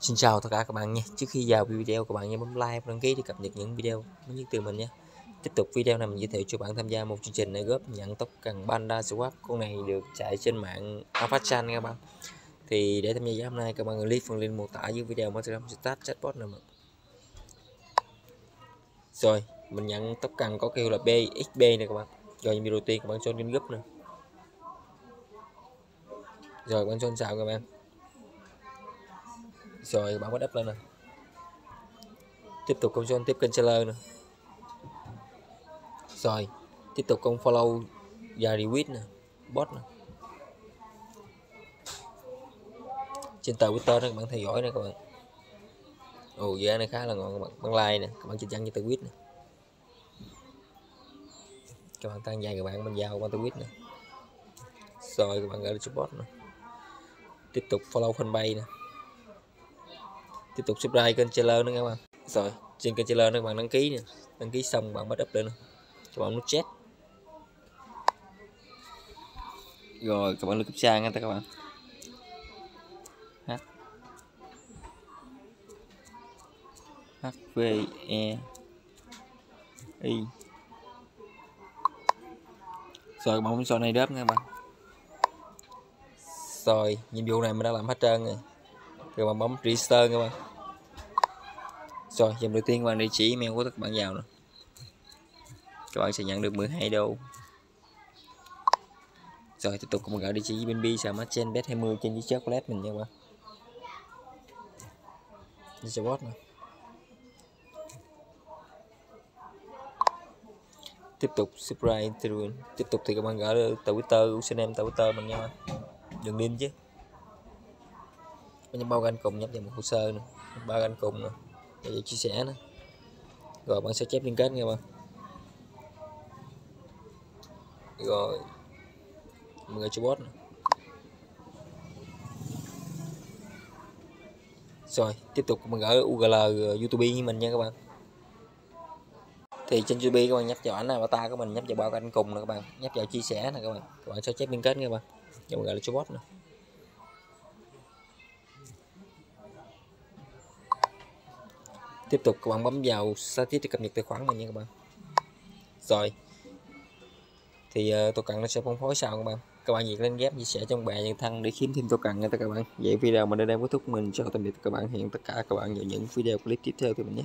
Xin chào tất cả các bạn nha. Trước khi vào video các bạn nhớ bấm like đăng ký để cập nhật những video mới nhất từ mình nhé. Tiếp tục video này mình giới thiệu cho bạn tham gia một chương trình này góp nhận tóc cần Panda Swap. Con này được chạy trên mạng Alphachan các bạn. Thì để tham gia hôm nay các bạn click phần link mô tả dưới video Telegram start chatbot này mà. Rồi, mình nhận tóc cần có kêu là BXB này các bạn. Rồi video đầu tiên các bạn cho link group nè. Rồi các bạn cho sao các bạn rồi bạn bắt up lên nè. Tiếp tục công join tiếp kênh seller nè. Rồi, tiếp tục công follow và retweet nè, bot nè. Trên tờ twitter các bạn theo dõi nè, các bạn. Ồ, dự án này khá là ngon, các bạn. Bắn like nè, các bạn chỉnh đăng như tờ nè. Các bạn tăng dài các bạn bên giao qua tờ nè. Rồi, các bạn gửi support nè. Tiếp tục follow fanpage nè tiếp tục subscribe kênh channel nữa các bạn rồi trên kênh channel các bạn đăng ký nè đăng ký xong bạn bắt up lên các bạn nút chat rồi các bạn lưu cấp trang nha các bạn. H h v e y rồi các bạn so này đớp nha các bạn. Rồi nhiệm vụ này mình đã làm hết trơn rồi các bạn bấm register các bạn rồi dòng đầu tiên các bạn địa chỉ email của các bạn vào nữa các bạn sẽ nhận được 12 đô. Rồi, tiếp tục các bạn gửi địa chỉ bên bi sao mắt trên bet 20 trên dưới chocolate mình nha các bạn. Đi bot này tiếp tục subscribe tiếp tục thì các bạn gửi twitter, username twitter mình nha các bạn. Đừng link chứ mình bao ganh cùng nhấp vào một hồ sơ nữa. Ba ganh cùng nữa để chia sẻ nữa. Rồi, bạn sẽ chép liên kết nha bạn rồi. Mọi người cho bot nữa. rồi, tiếp tục mình gửi UGL ờ, YouTube như mình nha các bạn. Thì trên YouTube các bạn nhấp vào ảnh avatar của mình nhấp vào bao cạnh cùng nè các bạn. Nhấp vào chia sẻ nè các bạn. Các bạn sẽ chép liên kết nha các bạn cho mình gọi là bot nữa. Tiếp tục các bạn bấm vào status để cập nhật tài khoản mình nha các bạn. Rồi. Thì ờ, uh, tôi cần nó sẽ phân phối sau các bạn. Các bạn nhiệt lên ghép chia sẻ trong bài nhân thân để kiếm thêm tôi cần nha các bạn. Vậy video mình đã đem kết thúc. Mình chào tạm biệt các bạn. Hẹn tất cả các bạn vào những video clip tiếp theo thì mình nhé.